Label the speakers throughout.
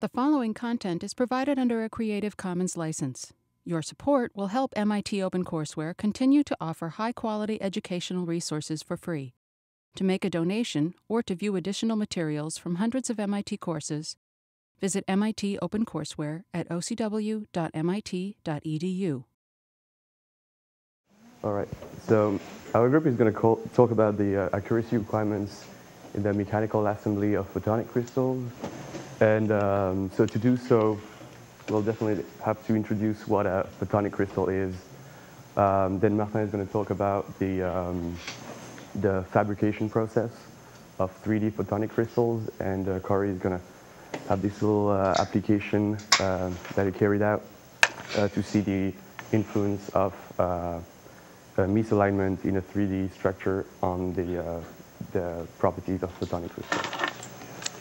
Speaker 1: The following content is provided under a Creative Commons license. Your support will help MIT OpenCourseware continue to offer high quality educational resources for free. To make a donation or to view additional materials from hundreds of MIT courses, visit MIT OpenCourseware at ocw.mit.edu.
Speaker 2: All right, so our group is going to talk about the uh, accuracy requirements in the mechanical assembly of photonic crystals and um, so to do so, we'll definitely have to introduce what a photonic crystal is. Um, then Martin is going to talk about the, um, the fabrication process of 3D photonic crystals, and uh, Corey is going to have this little uh, application uh, that he carried out uh, to see the influence of uh, misalignment in a 3D structure on the, uh, the properties of photonic crystals.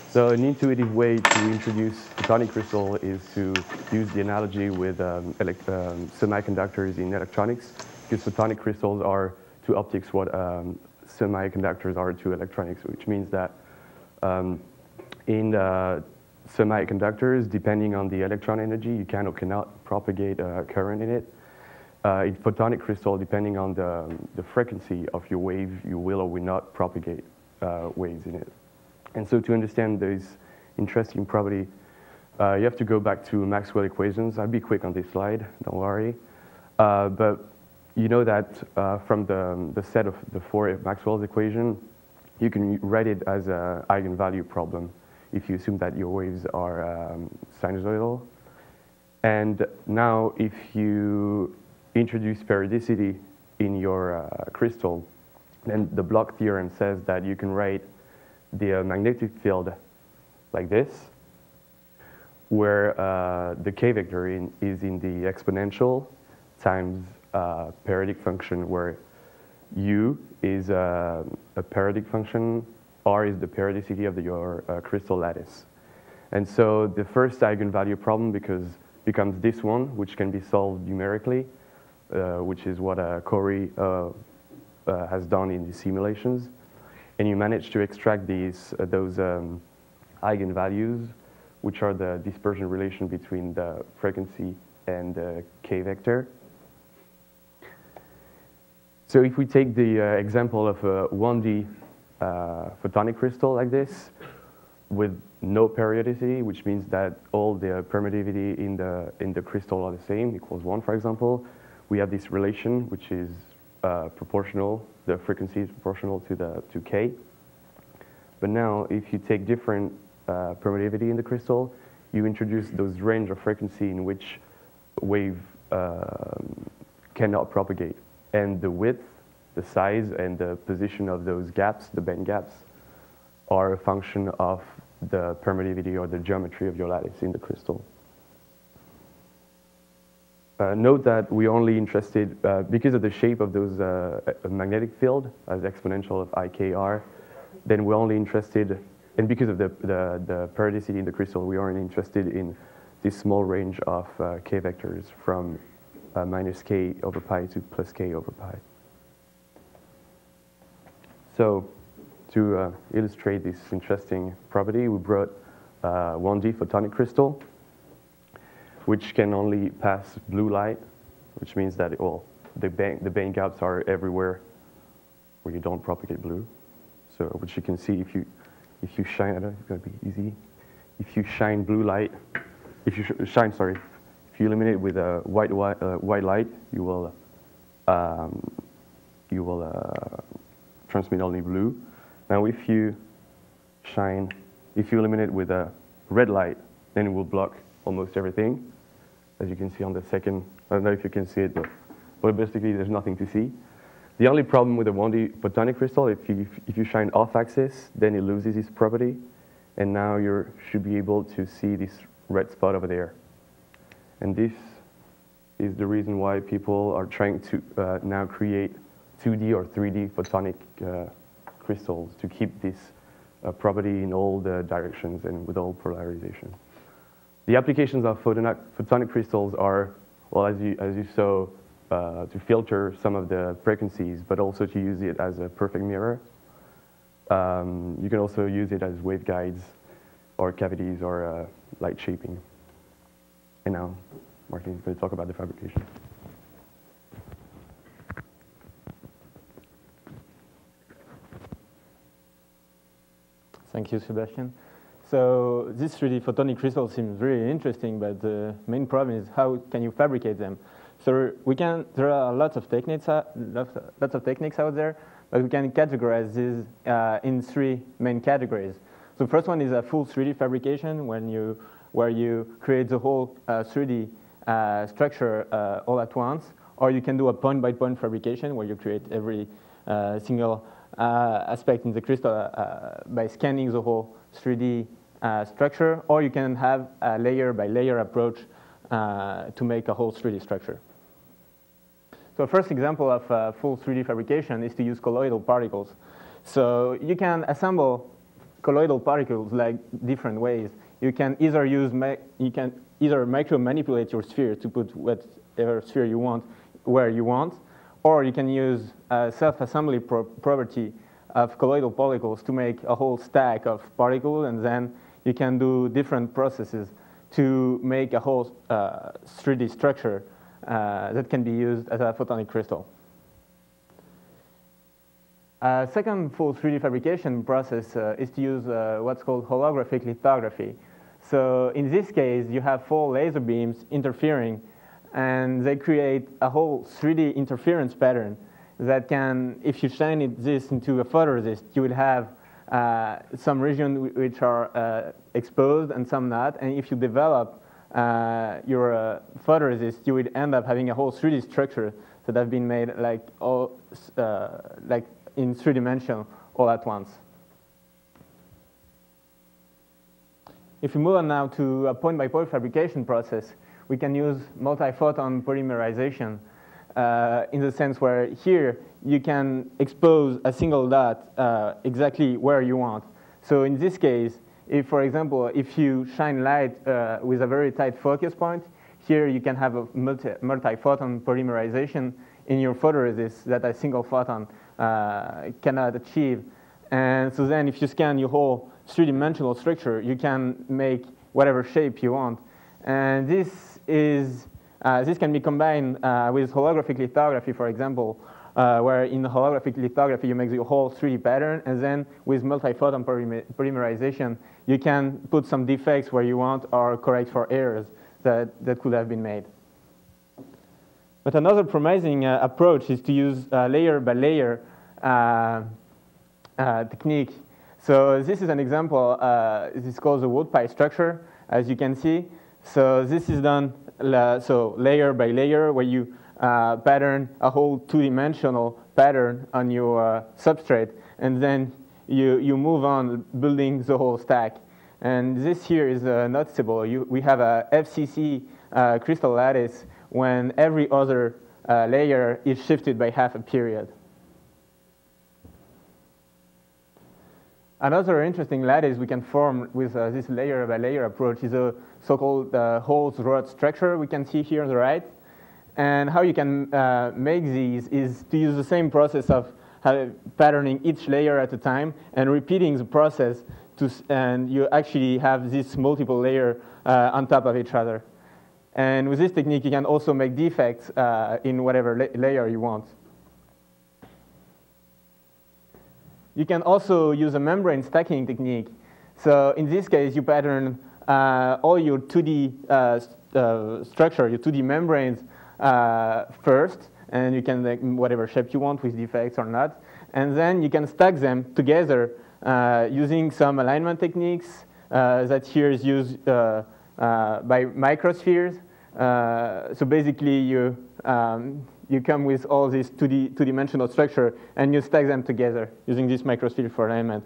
Speaker 2: So an intuitive way to introduce photonic crystal is to use the analogy with um, um, semiconductors in electronics, because photonic crystals are to optics what um, semiconductors are to electronics, which means that um, in uh, semiconductors, depending on the electron energy, you can or cannot propagate a current in it. Uh, in photonic crystal, depending on the, the frequency of your wave, you will or will not propagate uh, waves in it. And so to understand this interesting property, uh, you have to go back to Maxwell equations. I'll be quick on this slide, don't worry. Uh, but you know that uh, from the, the set of the four Maxwell's equation, you can write it as an eigenvalue problem if you assume that your waves are um, sinusoidal. And now if you introduce periodicity in your uh, crystal, then the Bloch theorem says that you can write the uh, magnetic field like this, where uh, the k vector in, is in the exponential times uh, periodic function, where u is a, a, periodic function, r is the periodicity of the, your uh, crystal lattice. And so the first eigenvalue problem because becomes this one, which can be solved numerically, uh, which is what uh, Corey has done in the simulations and you manage to extract these, uh, those um, eigenvalues, which are the dispersion relation between the frequency and the k vector. So if we take the uh, example of a 1D uh, photonic crystal like this, with no periodicity, which means that all the permittivity in the, in the crystal are the same, equals 1, for example, we have this relation, which is uh, proportional, the frequency is proportional to, the, to k. But now, if you take different uh, permittivity in the crystal, you introduce those range of frequency in which wave um, cannot propagate. And the width, the size, and the position of those gaps, the band gaps, are a function of the permittivity or the geometry of your lattice in the crystal. Uh, note that we're only interested, uh, because of the shape of those uh, magnetic field as exponential of IKR, then we're only interested, and because of the, the, the periodicity in the crystal, we are only interested in this small range of uh, k vectors from uh, minus k over pi to plus k over pi. So to illustrate this interesting property, we brought 1D photonic crystal which can only pass blue light, which means that, well, the band, the band gaps are everywhere where you don't propagate blue. So, which you can see if you, if you shine, I don't know, it's gonna be easy. If you shine blue light, if you sh shine, sorry, if you illuminate with a white, white, uh, white light, you will, um, you will uh, transmit only blue. Now, if you shine, if you illuminate with a red light, then it will block almost everything as you can see on the second. I don't know if you can see it, but, but basically there's nothing to see. The only problem with a 1D photonic crystal, if you, if you shine off axis, then it loses its property. And now you should be able to see this red spot over there. And this is the reason why people are trying to uh, now create 2D or 3D photonic uh, crystals to keep this uh, property in all the directions and with all polarization. The applications of photonic, photonic crystals are, well, as you, as you saw, uh, to filter some of the frequencies, but also to use it as a perfect mirror. Um, you can also use it as waveguides or cavities or uh, light shaping. And now Martin is going to talk about the fabrication.
Speaker 3: Thank you, Sebastien. So this 3D photonic crystal seems really interesting, but the main problem is how can you fabricate them? So we can, there are lots of techniques, uh, lots of techniques out there, but we can categorize these uh, in three main categories. So first one is a full 3D fabrication when you, where you create the whole uh, 3D uh, structure uh, all at once, or you can do a point-by-point -point fabrication where you create every uh, single aspect in the crystal by scanning the whole 3D Uh, structure, or you can have a layer-by-layer -layer approach uh, to make a whole 3D structure. So first example of uh, full 3D fabrication is to use colloidal particles. So you can assemble colloidal particles like different ways. You can either use you can either micro manipulate your sphere to put whatever sphere you want where you want, or you can use a self-assembly pro property of colloidal particles to make a whole stack of particles, and then you can do different processes to make a whole uh, 3D structure uh, that can be used as a photonic crystal. A second full 3D fabrication process uh, is to use uh, what's called holographic lithography. So in this case, you have four laser beams interfering, and they create a whole 3D interference pattern that can, if you shine it, this into a photoresist, you will have some regions which are uh, exposed and some not. And if you develop uh, your uh, photoresist, you would end up having a whole 3D structure that have been made like all uh, like in three dimension all at once. If we move on now to a point-by-point -point fabrication process, we can use multi-photon polymerization uh, in the sense where here you can expose a single dot uh, exactly where you want. So in this case, if, for example, if you shine light uh, with a very tight focus point, here you can have a multi, multi-photon polymerization in your photoresist that a single photon uh, cannot achieve. And so then if you scan your whole three-dimensional structure, you can make whatever shape you want. And this, is, this can be combined uh, with holographic lithography, for example, uh, where in holographic lithography you make the whole 3D pattern, and then with multi-photon polymerization, you can put some defects where you want or correct for errors that, that could have been made. But another promising uh, approach is to use uh, layer by layer uh, uh, technique. So this is an example. Uh, this is called the wood pie structure, as you can see. So this is done so layer by layer, where you uh, pattern, a whole two-dimensional pattern on your uh, substrate, and then you, you move on building the whole stack. And this here is uh, noticeable. You, we have a FCC uh, crystal lattice when every other uh, layer is shifted by half a period. Another interesting lattice we can form with uh, this layer by layer approach is a so-called uh, Holz-Rod structure we can see here on the right. And how you can uh, make these is to use the same process of patterning each layer at a time and repeating the process to, and you actually have this multiple layer uh, on top of each other. And with this technique, you can also make defects uh, in whatever la layer you want. You can also use a membrane stacking technique. So in this case, you pattern uh, all your 2D uh, uh, structure, your 2D membranes uh, first, and you can make whatever shape you want with defects or not. And then you can stack them together uh, using some alignment techniques uh, that here is used uh, uh, by microspheres. Uh, so basically, you, um, you come with all this 2D, two-dimensional structure, and you stack them together using this microsphere for alignment.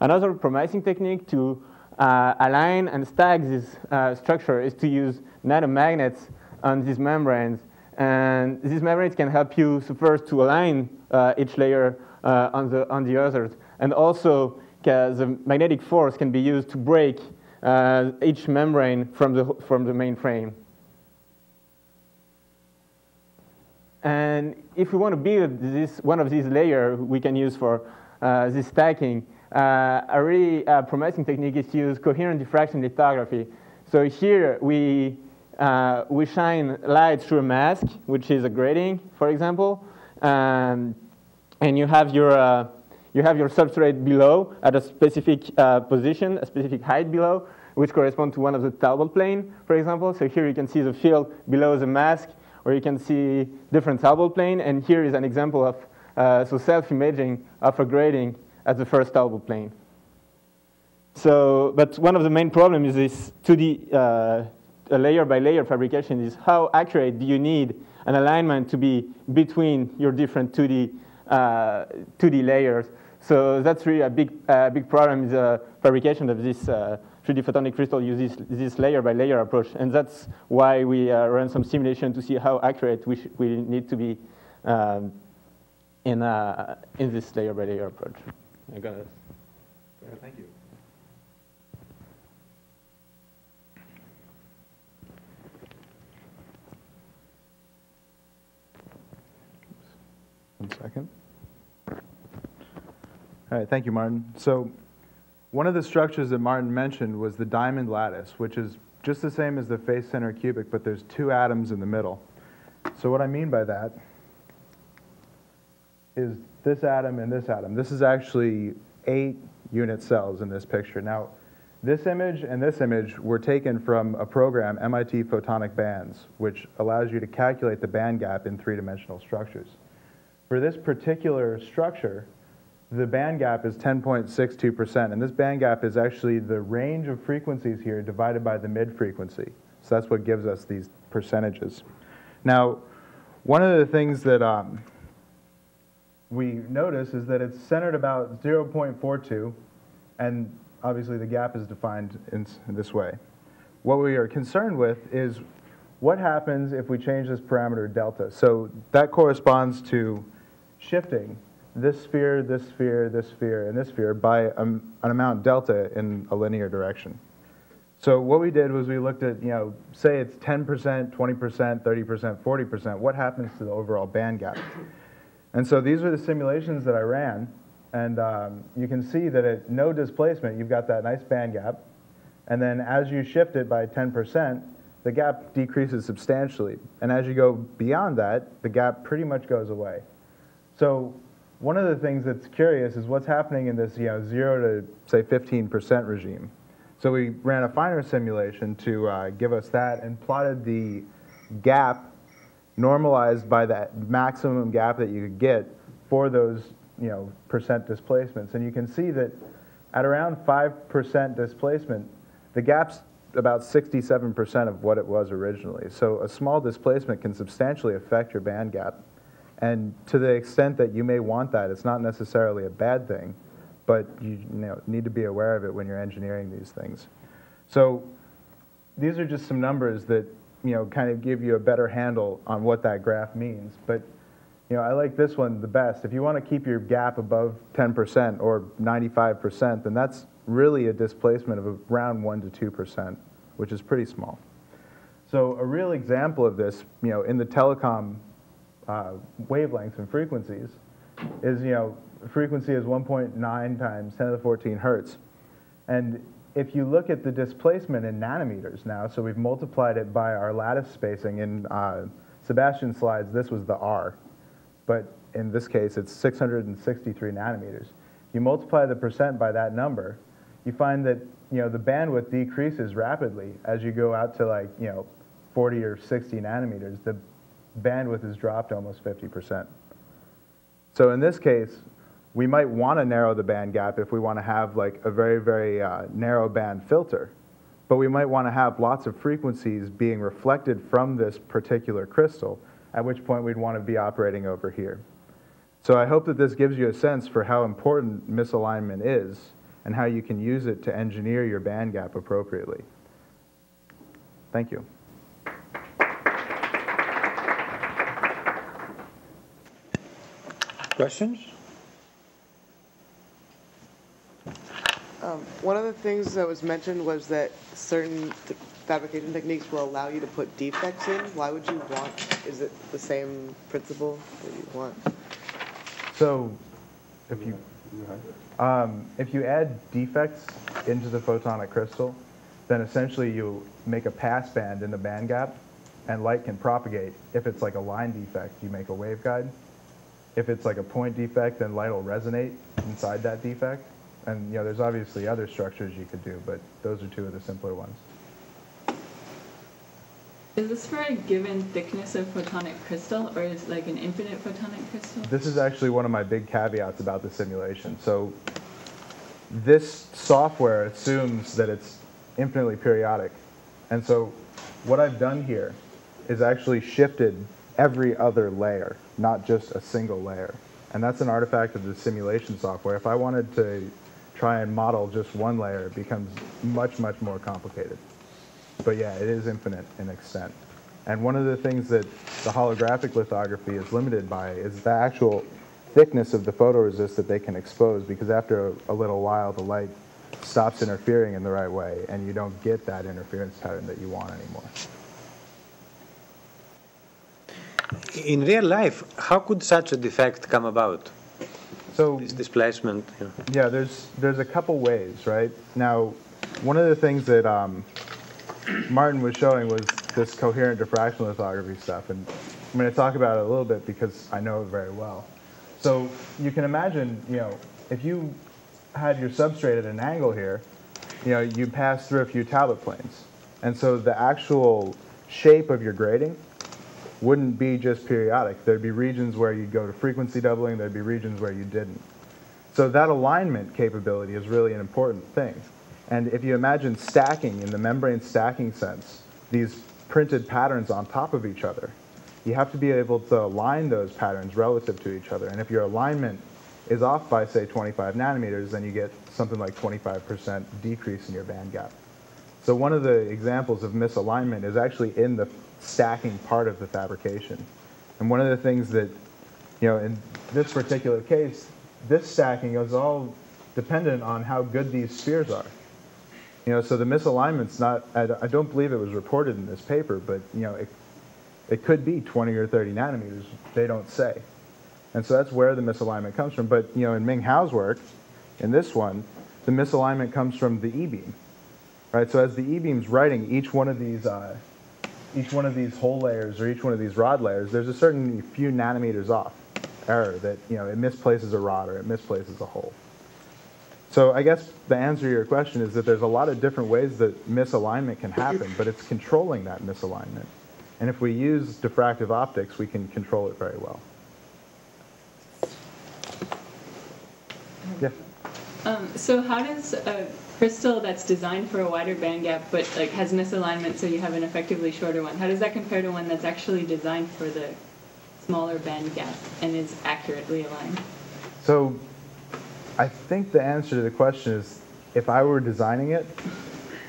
Speaker 3: Another promising technique to align and stack this structure is to use nanomagnets on these membranes and these membranes can help you first to align uh, each layer uh, on, the, on the others. And also, the magnetic force can be used to break uh, each membrane from the, from the main frame. And if we want to build this, one of these layers we can use for uh, this stacking, uh, a really uh, promising technique is to use coherent diffraction lithography. So here we, uh, we shine light through a mask, which is a grating, for example. Um, and you have your, uh, you have your substrate below at a specific uh, position, a specific height below, which correspond to one of the Talbot plane, for example. So here you can see the field below the mask, or you can see different Talbot plane. And here is an example of uh, so self-imaging of a grating at the first Talbot plane. So, but one of the main problems is this 2D uh, layer by layer fabrication is how accurate do you need an alignment to be between your different 2D, uh, 2D layers. So that's really a big, uh, big problem is the fabrication of this 3D uh, photonic crystal uses this layer by layer approach. And that's why we uh, run some simulation to see how accurate we, we need to be um, in, uh, in this layer by layer approach. I got it.
Speaker 4: Thank you. One second. All right, thank you, Martin. So one of the structures that Martin mentioned was the diamond lattice, which is just the same as the face center cubic, but there's two atoms in the middle. So what I mean by that is this atom and this atom. This is actually eight unit cells in this picture. Now, this image and this image were taken from a program, MIT Photonic Bands, which allows you to calculate the band gap in three-dimensional structures. For this particular structure, the band gap is 10.62%, and this band gap is actually the range of frequencies here divided by the mid frequency. So that's what gives us these percentages. Now, one of the things that um, we notice is that it's centered about 0.42, and obviously the gap is defined in this way. What we are concerned with is what happens if we change this parameter delta. So that corresponds to shifting this sphere, this sphere, this sphere, and this sphere by an amount delta in a linear direction. So what we did was we looked at, you know, say it's 10%, 20%, 30%, 40%, what happens to the overall band gap? And so these are the simulations that I ran, and um, you can see that at no displacement, you've got that nice band gap, and then as you shift it by 10%, the gap decreases substantially. And as you go beyond that, the gap pretty much goes away. So one of the things that's curious is what's happening in this you know, 0 to, say, 15% regime. So we ran a finer simulation to uh, give us that and plotted the gap normalized by that maximum gap that you could get for those you know, percent displacements. And you can see that at around 5% displacement, the gap's about 67% of what it was originally. So a small displacement can substantially affect your band gap. And to the extent that you may want that, it's not necessarily a bad thing, but you, you know, need to be aware of it when you're engineering these things. So these are just some numbers that you know, kind of give you a better handle on what that graph means. But you know, I like this one the best. If you want to keep your gap above 10% or 95%, then that's really a displacement of around 1 to 2%, which is pretty small. So a real example of this, you know, in the telecom uh, wavelengths and frequencies is, you know, frequency is 1.9 times 10 to the 14 hertz. And if you look at the displacement in nanometers now, so we've multiplied it by our lattice spacing. In uh, Sebastien's slides, this was the R, but in this case, it's 663 nanometers. You multiply the percent by that number, you find that you know the bandwidth decreases rapidly as you go out to like you know 40 or 60 nanometers. The bandwidth has dropped almost 50%. So in this case, we might want to narrow the band gap if we want to have like a very, very uh, narrow band filter. But we might want to have lots of frequencies being reflected from this particular crystal, at which point we'd want to be operating over here. So I hope that this gives you a sense for how important misalignment is and how you can use it to engineer your band gap appropriately. Thank you.
Speaker 5: Questions?
Speaker 6: Um, one of the things that was mentioned was that certain fabrication techniques will allow you to put defects in. Why would you want, is it the same principle that you want?
Speaker 5: So if you, um, if you add defects into the photonic crystal,
Speaker 4: then essentially you make a pass band in the band gap and light can propagate. If it's like a line defect, you make a waveguide. If it's like a point defect, then light will resonate inside that defect. And you know, there's obviously other structures you could do, but those are two of the simpler ones.
Speaker 7: Is this for a given thickness of photonic crystal, or is it like an infinite photonic crystal?
Speaker 4: This is actually one of my big caveats about the simulation. So this software assumes that it's infinitely periodic. And so what I've done here is actually shifted every other layer, not just a single layer. And that's an artifact of the simulation software. If I wanted to try and model just one layer, it becomes much, much more complicated. But yeah, it is infinite in extent. And one of the things that the holographic lithography is limited by is the actual thickness of the photoresist that they can expose because after a, a little while the light stops interfering in the right way and you don't get that interference pattern that you want anymore.
Speaker 8: In real life, how could such a defect come about?
Speaker 4: So
Speaker 8: This displacement? Know?
Speaker 4: Yeah, there's there's a couple ways, right? Now, one of the things that um, Martin was showing was this coherent diffraction lithography stuff, and I'm going to talk about it a little bit because I know it very well. So you can imagine, you know, if you had your substrate at an angle here, you know, you pass through a few Talbot planes, and so the actual shape of your grating wouldn't be just periodic. There'd be regions where you'd go to frequency doubling, there'd be regions where you didn't. So that alignment capability is really an important thing. And if you imagine stacking in the membrane stacking sense, these printed patterns on top of each other, you have to be able to align those patterns relative to each other. And if your alignment is off by, say, 25 nanometers, then you get something like 25% decrease in your band gap. So one of the examples of misalignment is actually in the stacking part of the fabrication. And one of the things that, you know, in this particular case, this stacking is all dependent on how good these spheres are. You know, so the misalignment's not, I, don't believe it was reported in this paper, but, you know, it, it could be 20 or 30 nanometers. They don't say. And so that's where the misalignment comes from. But, you know, in Ming Hao's work, in this one, the misalignment comes from the E-beam. Right, so as the E-beam's writing each one of these uh, each one of these hole layers or each one of these rod layers, there's a certain few nanometers off error that you know it misplaces a rod or it misplaces a hole. So I guess the answer to your question is that there's a lot of different ways that misalignment can happen, but it's controlling that misalignment. And if we use diffractive optics, we can control it very well. Yeah.
Speaker 7: Um, so how does a crystal that's designed for a wider band gap but like has misalignment so you have an effectively shorter one, how does that compare to one that's actually designed for the smaller band gap and is accurately aligned?
Speaker 4: So I think the answer to the question is if I were designing it,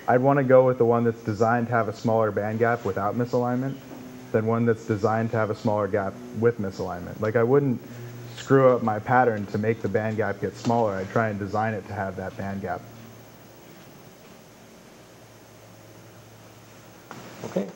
Speaker 4: I'd want to go with the one that's designed to have a smaller band gap without misalignment than one that's designed to have a smaller gap with misalignment. Like I wouldn't screw up my pattern to make the band gap get smaller. I'd try and design it to have that band gap.
Speaker 8: Okay.